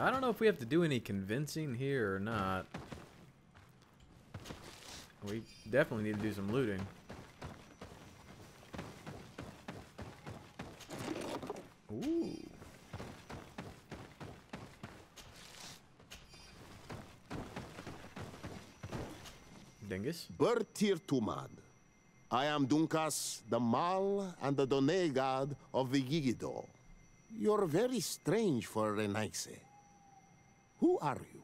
I don't know if we have to do any convincing here or not. We definitely need to do some looting. Ooh. Dingus. Bertir Tumad. I am Dunkas, the Mal and the Done god of the Yigido. You're very strange for Renaigse. Who are you?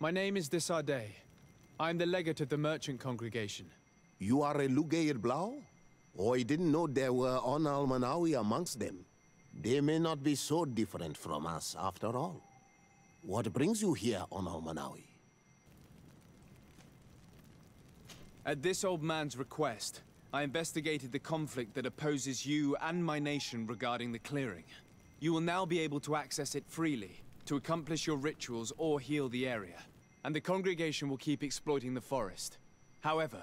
My name is De Sardet. I'm the legate of the merchant congregation. You are a Lugair Blau? Oh, I didn't know there were On Almanawi amongst them. They may not be so different from us after all. What brings you here, On Almanawi? At this old man's request, I investigated the conflict that opposes you and my nation regarding the clearing. You will now be able to access it freely, to accomplish your rituals or heal the area. And the congregation will keep exploiting the forest. However,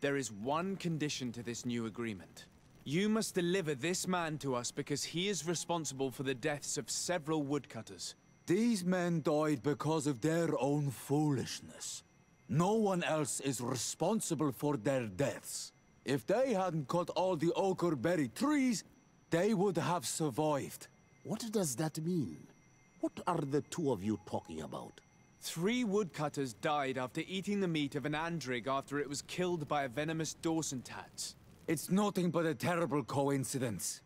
there is one condition to this new agreement. You must deliver this man to us because he is responsible for the deaths of several woodcutters. These men died because of their own foolishness. No one else is responsible for their deaths. If they hadn't cut all the oakerberry trees, they would have survived. What does that mean? What are the two of you talking about? Three woodcutters died after eating the meat of an andrig after it was killed by a venomous Dawson tats. It's nothing but a terrible coincidence.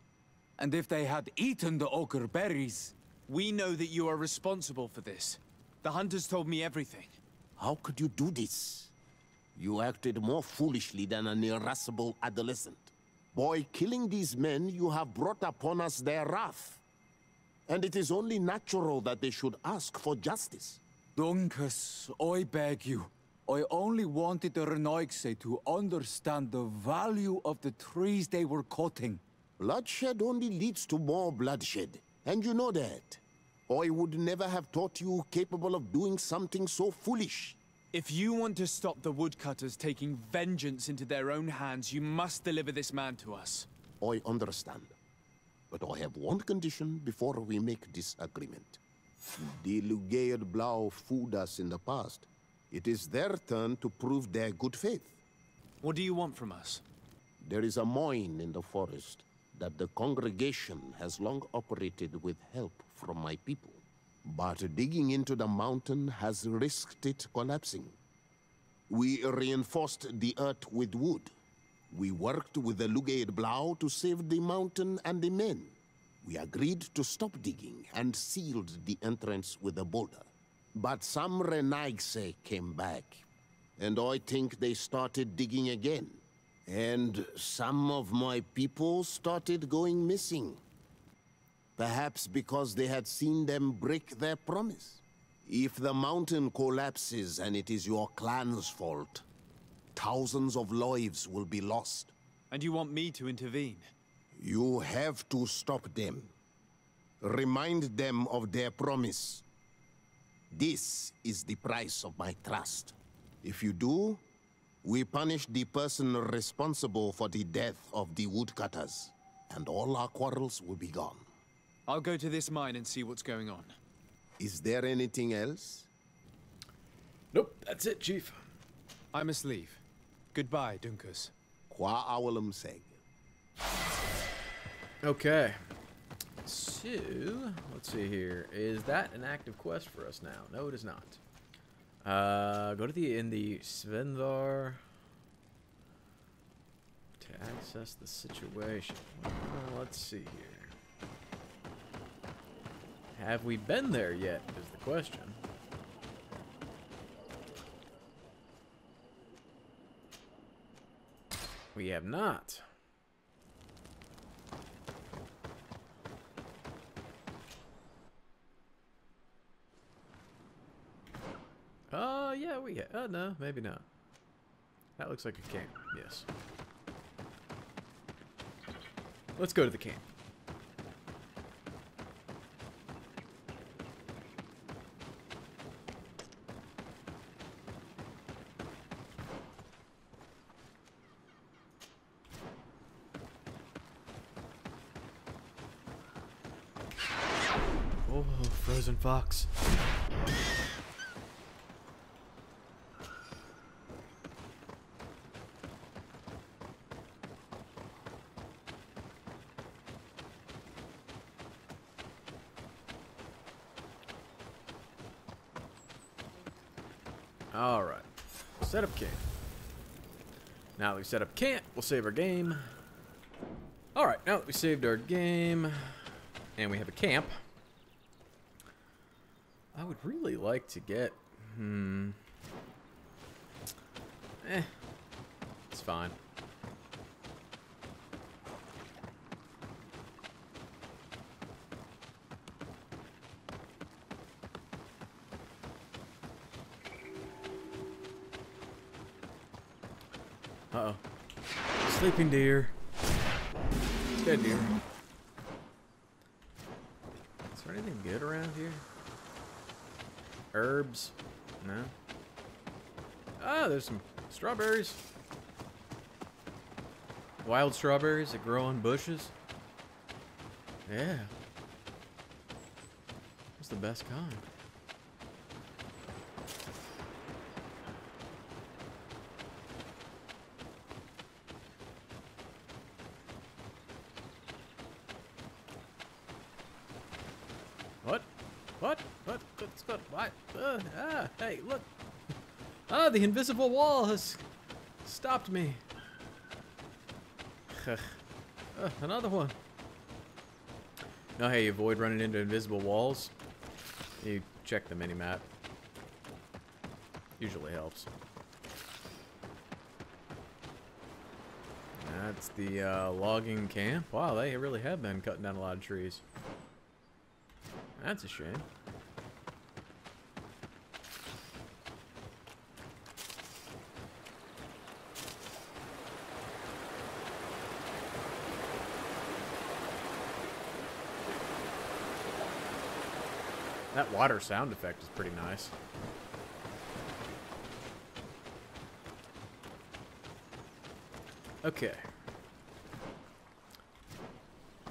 And if they had eaten the ochre berries... We know that you are responsible for this. The hunters told me everything. How could you do this? You acted more foolishly than an irascible adolescent. By killing these men, you have brought upon us their wrath. And it is only natural that they should ask for justice. Dunkus, I beg you. I only wanted the Renaigse to understand the value of the trees they were cutting. Bloodshed only leads to more bloodshed, and you know that. I would never have thought you capable of doing something so foolish. If you want to stop the woodcutters taking vengeance into their own hands, you must deliver this man to us. I understand. But I have one condition before we make this agreement. The Lugair Blau fooled us in the past. It is their turn to prove their good faith. What do you want from us? There is a mine in the forest that the congregation has long operated with help from my people. But digging into the mountain has risked it collapsing. We reinforced the earth with wood. We worked with the Lugaid Blau to save the mountain and the men. We agreed to stop digging and sealed the entrance with a boulder. But some Renaigse came back, and I think they started digging again. And some of my people started going missing. Perhaps because they had seen them break their promise. If the mountain collapses and it is your clan's fault, thousands of lives will be lost. And you want me to intervene? You have to stop them. Remind them of their promise. This is the price of my trust. If you do, we punish the person responsible for the death of the woodcutters, and all our quarrels will be gone. I'll go to this mine and see what's going on. Is there anything else? Nope, that's it, Chief. I must leave. Goodbye, Dunkus. Qua awalum seg. Okay. So, let's see here. Is that an active quest for us now? No, it is not. Uh, go to the in the Svendvar to access the situation. Well, let's see here. Have we been there yet? Is the question. We have not. Uh, yeah, we get. Uh, no, maybe not. That looks like a camp. Yes. Let's go to the camp. Oh, from frozen fox. Alright. Set up camp. Now that we set up camp, we'll save our game. Alright, now that we saved our game, and we have a camp, I would really like to get... Hmm... Eh. It's fine. Uh-oh. Sleeping deer. Dead deer. Is there anything good around here? Herbs? No. Ah, there's some strawberries. Wild strawberries that grow on bushes. Yeah. What's the best kind? What? What? What? What's good? What? Uh, ah, hey, look. Ah, the invisible wall has stopped me. uh, another one. Know how you avoid running into invisible walls? You check the mini-map. Usually helps. That's the uh, logging camp. Wow, they really have been cutting down a lot of trees. That's a shame. That water sound effect is pretty nice. Okay.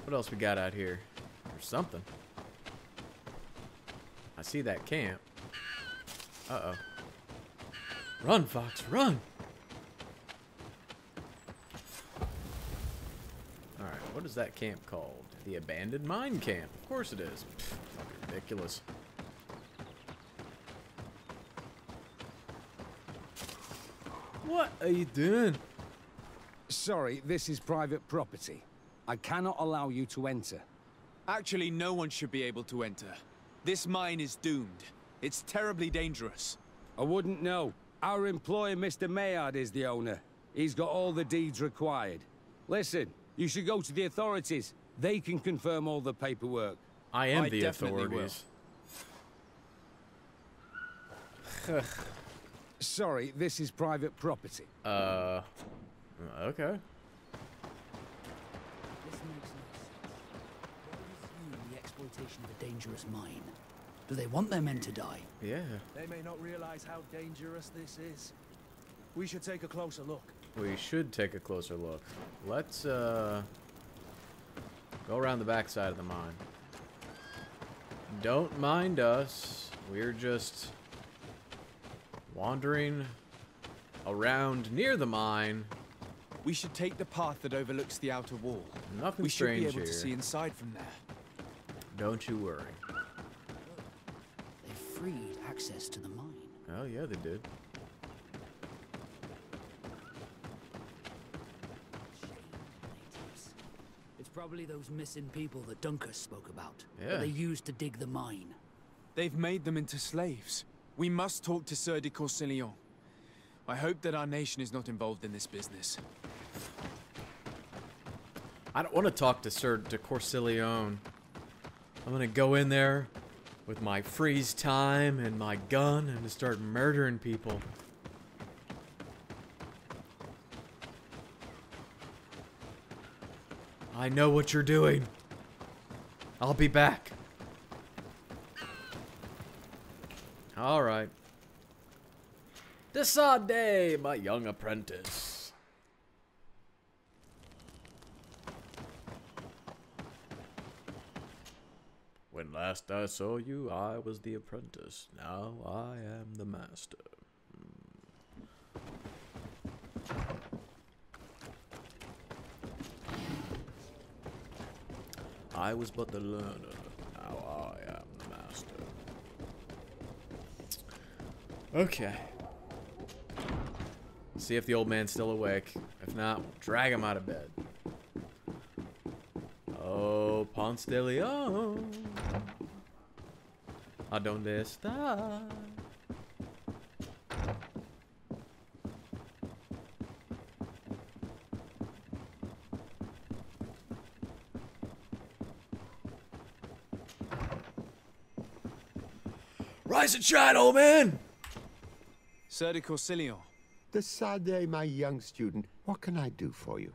What else we got out here? There's something. I see that camp. Uh-oh. Run, Fox, run! Alright, what is that camp called? The Abandoned Mine Camp. Of course it is. Pfft, fucking ridiculous. What are you doing? Sorry, this is private property. I cannot allow you to enter. Actually, no one should be able to enter. This mine is doomed. It's terribly dangerous. I wouldn't know. Our employer, Mr. Mayard, is the owner. He's got all the deeds required. Listen, you should go to the authorities. They can confirm all the paperwork. I am I the authorities. Sorry, this is private property. Uh, okay. Exploitation of a dangerous mine? Do they want their men to die? Yeah. They may not realize how dangerous this is. We should take a closer look. We should take a closer look. Let's, uh, go around the back side of the mine. Don't mind us. We're just wandering around near the mine. We should take the path that overlooks the outer wall. Nothing we should be able here. to see inside from there. Don't you worry. They freed access to the mine. Oh, yeah, they did. It's probably those missing people that Dunkus spoke about. Yeah. That they used to dig the mine. They've made them into slaves. We must talk to Sir de Courcillon. I hope that our nation is not involved in this business. I don't want to talk to Sir de Courcillon. I'm gonna go in there with my freeze time and my gun and start murdering people. I know what you're doing. I'll be back. All right. Desade, my young apprentice. When last I saw you, I was the apprentice. Now I am the master. I was but the learner. Now I am the master. Okay. See if the old man's still awake. If not, drag him out of bed. Oh, Ponce de Leon. ¿A dónde está? Rise and shine, old man! Sir de Courcillon, De Sardet, my young student. What can I do for you?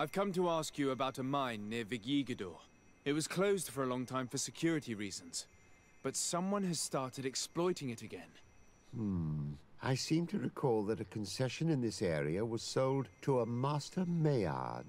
I've come to ask you about a mine near Vigigador. It was closed for a long time for security reasons, but someone has started exploiting it again. Hmm. I seem to recall that a concession in this area was sold to a Master Maillard.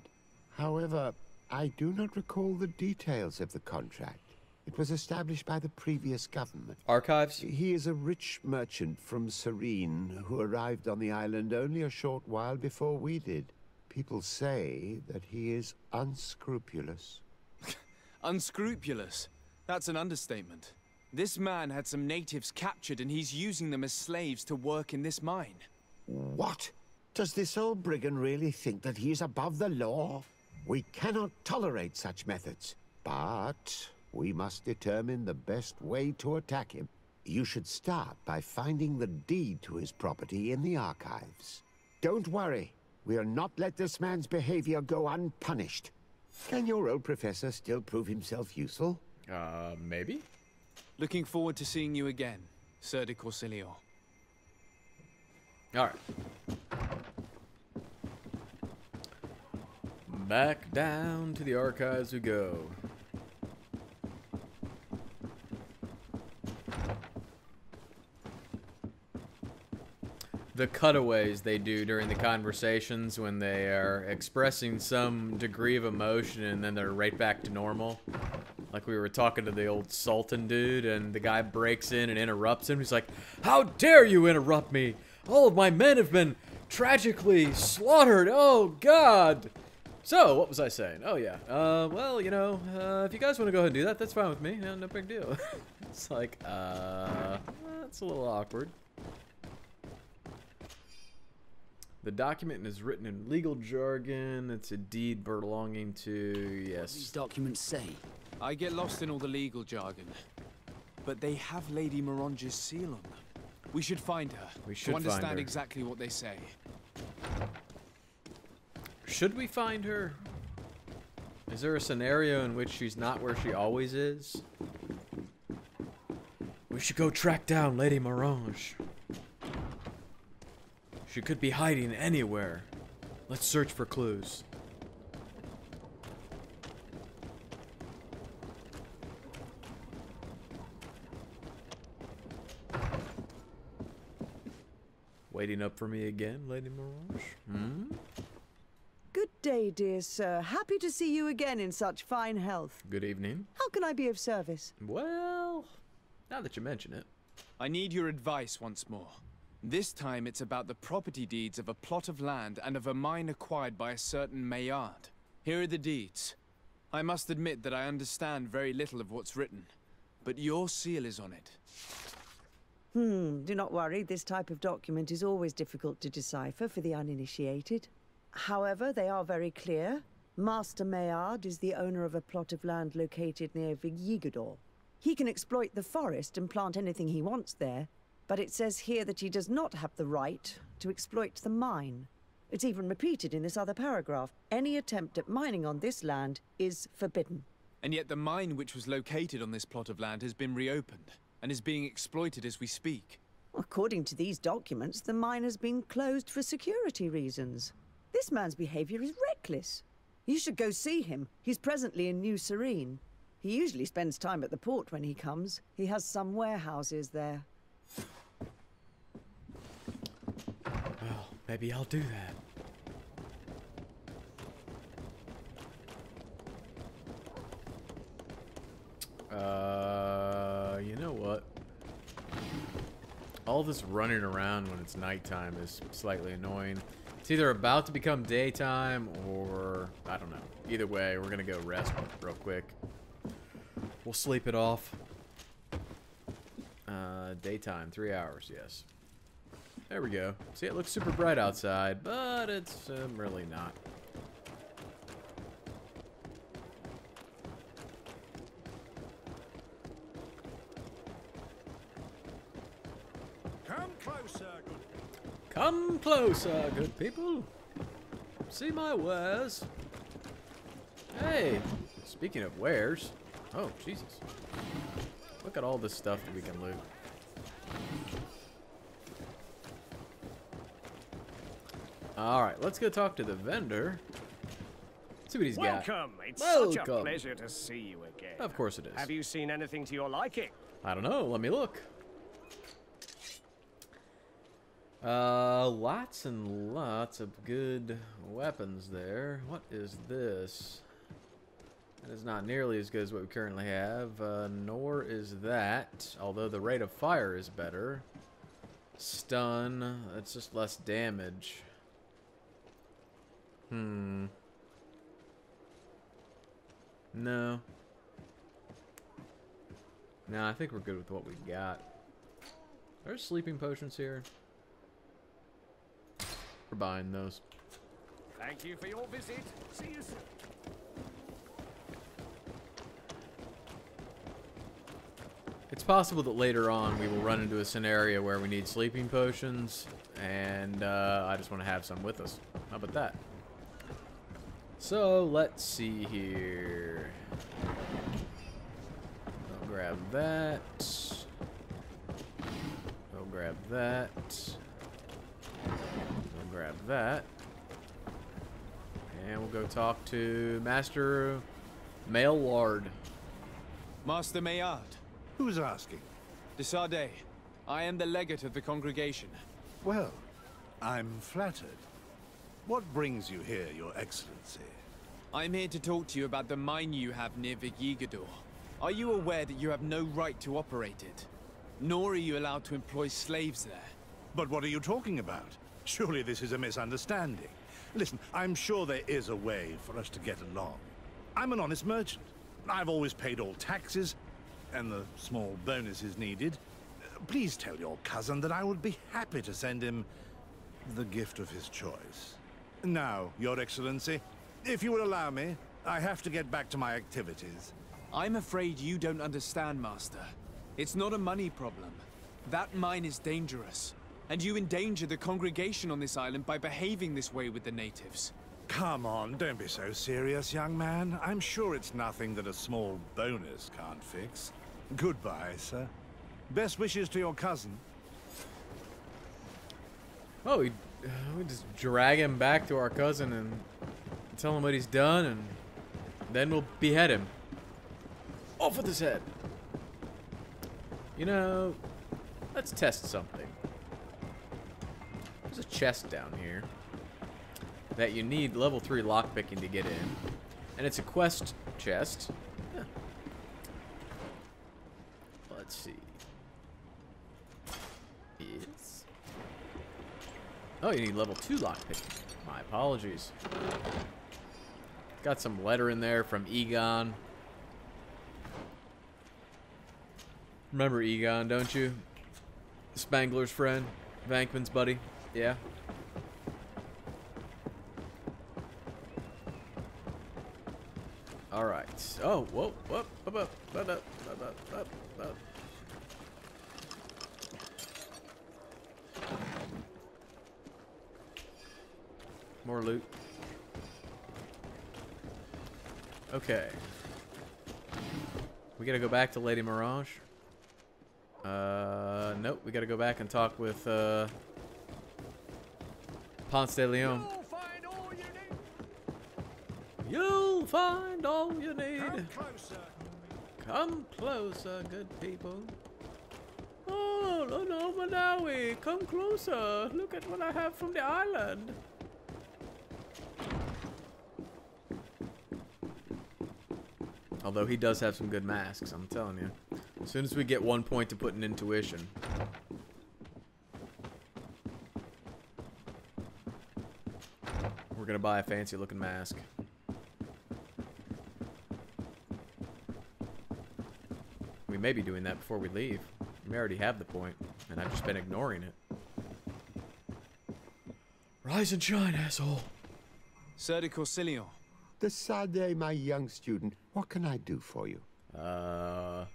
However, I do not recall the details of the contract. It was established by the previous government. Archives? He is a rich merchant from Serene who arrived on the island only a short while before we did. People say that he is unscrupulous. Unscrupulous? That's an understatement. This man had some natives captured and he's using them as slaves to work in this mine. What? Does this old brigand really think that he is above the law? We cannot tolerate such methods. But we must determine the best way to attack him. You should start by finding the deed to his property in the archives. Don't worry. We'll not let this man's behavior go unpunished. Can your old professor still prove himself useful? Uh, maybe? Looking forward to seeing you again, Sir de Courcillon. Alright. Back down to the archives we go. The cutaways they do during the conversations when they are expressing some degree of emotion and then they're right back to normal. Like we were talking to the old Sultan dude, and the guy breaks in and interrupts him. He's like, How dare you interrupt me? All of my men have been tragically slaughtered. Oh, God. So, what was I saying? Oh, yeah. Uh, well, you know, uh, if you guys want to go ahead and do that, that's fine with me. No, no big deal. it's like, uh, that's a little awkward. The document is written in legal jargon. It's a deed belonging to, yes. These documents say. I get lost in all the legal jargon, but they have Lady Moronge's seal on them. We should find her We should to find understand her. exactly what they say. Should we find her? Is there a scenario in which she's not where she always is? We should go track down Lady Morange. She could be hiding anywhere. Let's search for clues. Waiting up for me again, Lady Morange? Hmm? Good day, dear sir. Happy to see you again in such fine health. Good evening. How can I be of service? Well, now that you mention it. I need your advice once more. This time it's about the property deeds of a plot of land and of a mine acquired by a certain Maillard. Here are the deeds. I must admit that I understand very little of what's written, but your seal is on it. Hmm, do not worry. This type of document is always difficult to decipher for the uninitiated. However, they are very clear. Master Maillard is the owner of a plot of land located near Vigigador. He can exploit the forest and plant anything he wants there, but it says here that he does not have the right to exploit the mine. It's even repeated in this other paragraph. Any attempt at mining on this land is forbidden. And yet the mine which was located on this plot of land has been reopened, and is being exploited as we speak. According to these documents, the mine has been closed for security reasons. This man's behavior is reckless. You should go see him. He's presently in New Serene. He usually spends time at the port when he comes. He has some warehouses there. Well, maybe I'll do that. Uh, you know what? All this running around when it's nighttime is slightly annoying. It's either about to become daytime or I don't know. Either way, we're gonna go rest real quick. We'll sleep it off. Uh, daytime, three hours, yes. There we go. See, it looks super bright outside, but it's um, really not. Come closer, good people. Come closer, good people. See my wares. Hey, speaking of wares. Oh, Jesus. Look at all this stuff that we can loot. Alright, let's go talk to the vendor. See what he's got. Welcome. It's such a pleasure to see you again. Of course it is. Have you seen anything to your liking? I don't know. Let me look. Uh, lots and lots of good weapons there. What is this? That is not nearly as good as what we currently have, uh, nor is that, although the rate of fire is better. Stun, it's just less damage. Hmm. No. No, I think we're good with what we got. There's sleeping potions here. We're buying those. Thank you for your visit. See you soon. It's possible that later on we will run into a scenario where we need sleeping potions, and uh, I just want to have some with us. How about that? So, let's see here. I'll grab that. I'll grab that. I'll grab that. And we'll go talk to Master Maillard. Master Maillard, Who's asking? de Sardet, I am the legate of the congregation. Well, I'm flattered. What brings you here, Your Excellency? I'm here to talk to you about the mine you have near Vigigador. Are you aware that you have no right to operate it? Nor are you allowed to employ slaves there. But what are you talking about? Surely this is a misunderstanding. Listen, I'm sure there is a way for us to get along. I'm an honest merchant. I've always paid all taxes, and the small bonuses needed. Please tell your cousin that I would be happy to send him the gift of his choice. Now, Your Excellency, if you will allow me, I have to get back to my activities. I'm afraid you don't understand, Master. It's not a money problem. That mine is dangerous. And you endanger the congregation on this island by behaving this way with the natives. Come on, don't be so serious, young man. I'm sure it's nothing that a small bonus can't fix. Goodbye, sir. Best wishes to your cousin. Oh, we, uh, we just drag him back to our cousin and tell him what he's done, and then we'll behead him. Off with his head. You know, let's test something. There's a chest down here that you need level 3 lockpicking to get in. And it's a quest chest. Let's see. Is Oh, you need level 2 lockpicking. My apologies. Got some letter in there from Egon. Remember Egon, don't you? Spengler's friend. Venkman's buddy. Yeah. Alright. Oh, whoa, whoop, up, up, up, up, up, up, up, More loot. Okay. We gotta go back to Lady Mirage. Uh, nope. We gotta go back and talk with, uh, Ponce de Leon. You'll find all you need. closer. Come closer, good people. Oh, no, no, Manawi, come closer. Look at what I have from the island. Although he does have some good masks, I'm telling you. As soon as we get one point to put in intuition. We're gonna buy a fancy looking mask. We may be doing that before we leave. We may already have the point, and I've just been ignoring it. Rise and shine, asshole. Sir de De Sardet, my young student. What can I do for you? Uh,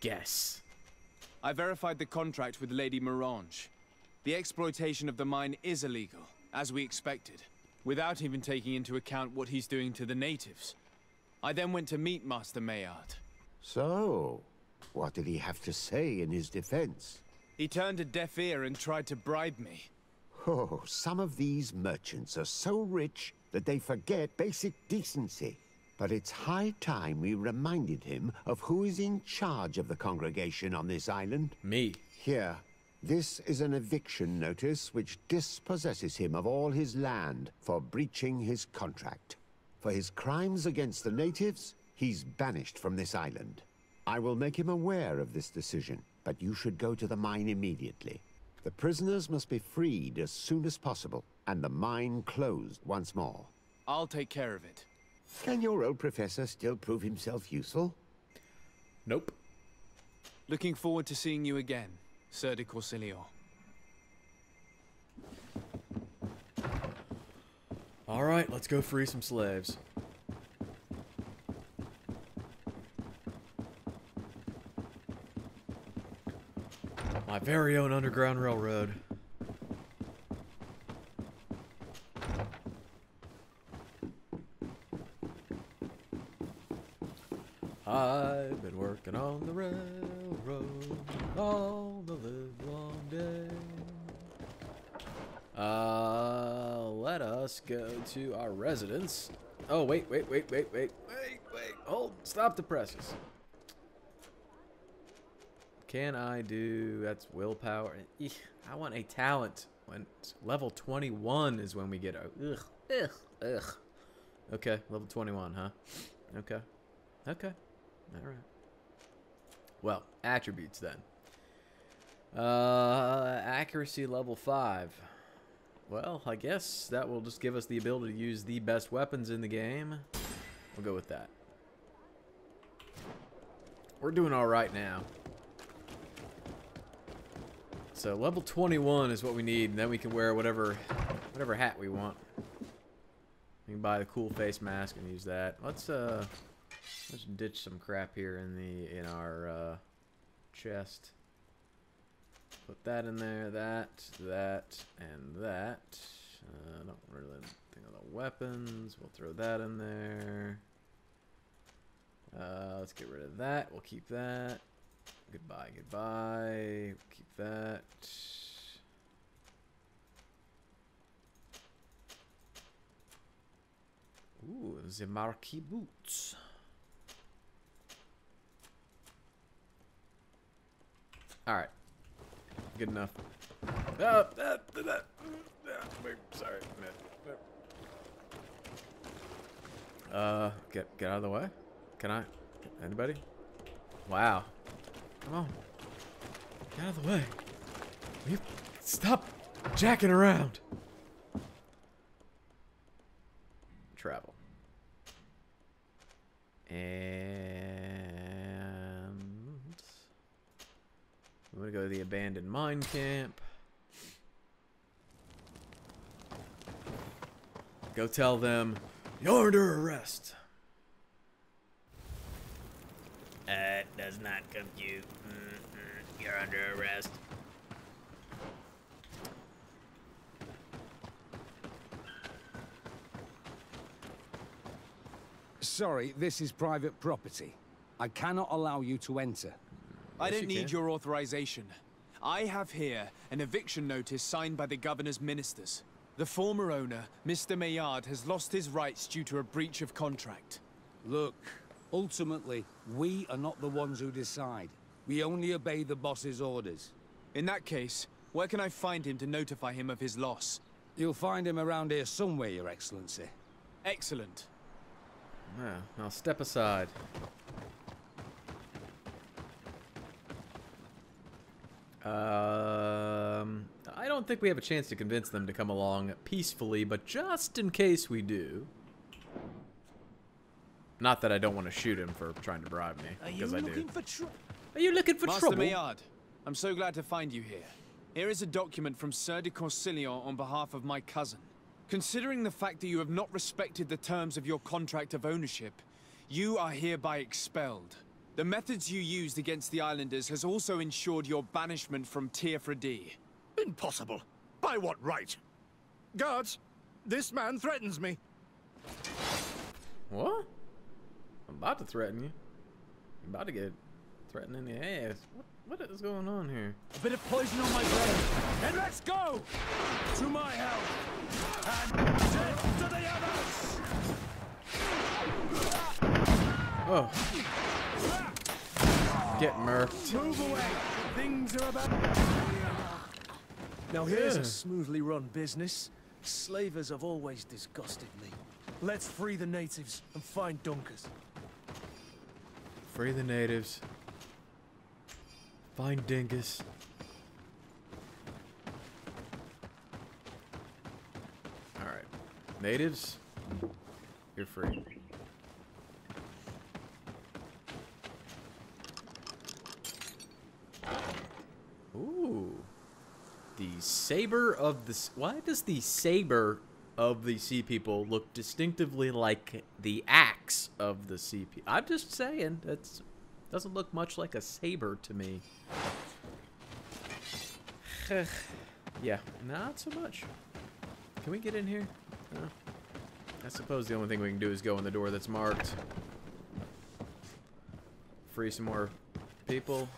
guess. I verified the contract with Lady Morange. The exploitation of the mine is illegal, as we expected, without even taking into account what he's doing to the natives. I then went to meet Master Maillard. So, what did he have to say in his defense? He turned a deaf ear and tried to bribe me. Oh, some of these merchants are so rich that they forget basic decency. But it's high time we reminded him of who is in charge of the congregation on this island. Me. Here, this is an eviction notice which dispossesses him of all his land for breaching his contract. For his crimes against the natives, he's banished from this island. I will make him aware of this decision, but you should go to the mine immediately. The prisoners must be freed as soon as possible, and the mine closed once more. I'll take care of it. Can your old professor still prove himself useful? Nope. Looking forward to seeing you again, Sir de Courcillon. Alright, let's go free some slaves. My very own Underground Railroad. I've been working on the railroad all the livelong day. Uh, let us go to our residence. Oh, wait, wait, wait, wait, wait, wait, wait. Hold, stop the presses. Can I do, that's willpower. Eek, I want a talent. When level 21 is when we get a, ugh, ugh, ugh. Okay, level 21, huh? Okay, okay, all right. Well, attributes then. Uh, accuracy level 5. Well, I guess that will just give us the ability to use the best weapons in the game. We'll go with that. We're doing alright now. So level 21 is what we need, and then we can wear whatever whatever hat we want. We can buy the cool face mask and use that. Let's uh let's ditch some crap here in the in our uh, chest. Put that in there, that, that, and that. Uh, I don't really think of the weapons. We'll throw that in there. Uh, let's get rid of that. We'll keep that. Goodbye, goodbye. Keep that. Ooh, the marquee boots. All right. Good enough. Ah, ah, ah, ah, sorry. Uh, get get out of the way. Can I? Anybody? Wow. Come on. Get out of the way. Will you stop jacking around. Travel. And I'm gonna go to the abandoned mine camp. Go tell them you're under arrest. Uh, does not compute. Mm-mm, you're under arrest. Sorry, this is private property. I cannot allow you to enter. I Yes, don't you need your authorization. I have here an eviction notice signed by the governor's ministers. The former owner, Mr. Maillard, has lost his rights due to a breach of contract. Look, ultimately, we are not the ones who decide. We only obey the boss's orders. In that case, where can I find him to notify him of his loss? You'll find him around here somewhere, Your Excellency. Excellent. Yeah, now step aside. Um, I don't think we have a chance to convince them to come along peacefully, but just in case we do. Not that I don't want to shoot him for trying to bribe me, because I do. for? Are you looking for Master trouble? Maillard, I'm so glad to find you here. Here is a document from Sir de Courcillon on behalf of my cousin. Considering the fact that you have not respected the terms of your contract of ownership, you are hereby expelled. The methods you used against the islanders has also ensured your banishment from Teer Fradee. Impossible. By what right? Guards, this man threatens me. What? I'm about to threaten you. I'm about to get threatened in the ass. What, what is going on here? A bit of poison on my brain. And let's go! To my help! And death to the others! Oh. Get murked. Move away! Things are about. Now here's Yeah. a smoothly run business. Slavers have always disgusted me. Let's free the natives and find Dunkers. Free the natives. Find Dingus. Alright. Natives, you're free. Ooh. The saber of the... Why does the saber of the sea people look distinctively like the axe of the sea people? I'm just saying. That's doesn't look much like a saber to me. yeah, not so much. Can we get in here? I suppose the only thing we can do is go in the door that's marked. Free some more people.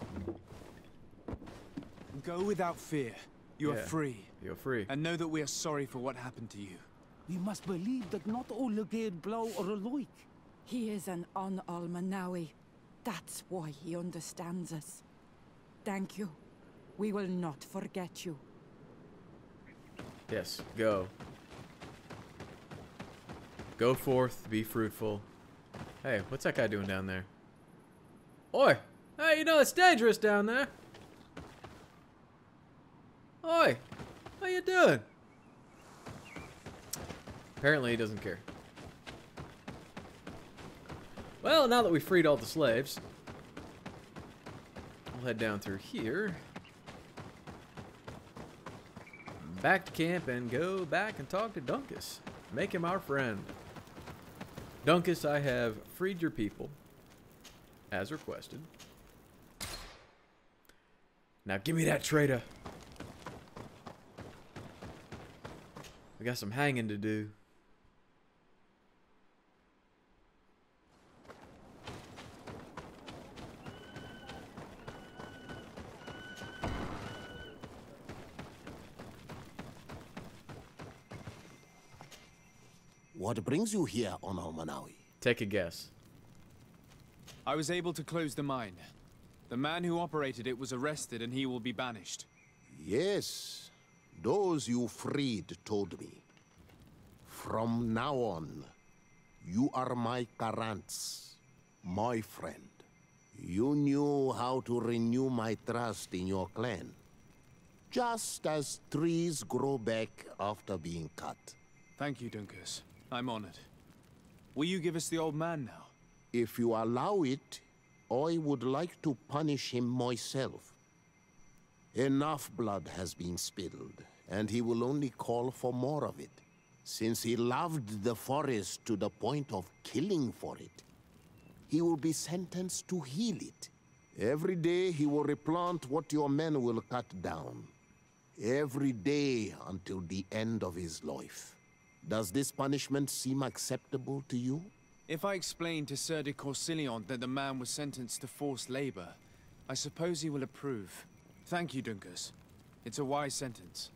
Go without fear. You are free. You're free. And know that we are sorry for what happened to you. We must believe that not all Legade Blow are alike. He is an Un Almanawi. That's why he understands us. Thank you. We will not forget you. Yes, go. Go forth, be fruitful. Hey, what's that guy doing down there? Oi! Hey, you know it's dangerous down there. Oi! How you doing? Apparently he doesn't care. Well, now that we freed all the slaves, we'll head down through here. Back to camp and go back and talk to Dunkus. Make him our friend. Dunkus, I have freed your people, as requested. Now give me that traitor. Got some hanging to do. What brings you here on Almanawi? Take a guess. I was able to close the mine. The man who operated it was arrested and he will be banished. Yes, those you freed told me. From now on, you are my Karants, my friend. You knew how to renew my trust in your clan. Just as trees grow back after being cut. Thank you, Dunkus. I'm honored. Will you give us the old man now? If you allow it, I would like to punish him myself. Enough blood has been spilled, and he will only call for more of it. Since he loved the forest to the point of killing for it, he will be sentenced to heal it. Every day he will replant what your men will cut down. Every day until the end of his life. Does this punishment seem acceptable to you? If I explain to Sir de Courcillon that the man was sentenced to forced labor, I suppose he will approve. Thank you, Dunkus. It's a wise sentence.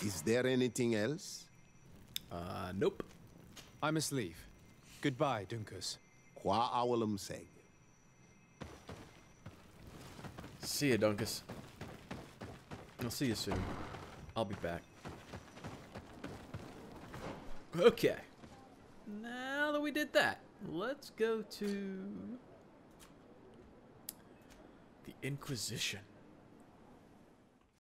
Is there anything else? Uh, nope. I must leave. Goodbye, Dunkus. Qua awalum seg. See ya, Dunkus. I'll see you soon. I'll be back. Okay. Now that we did that, let's go to the Inquisition.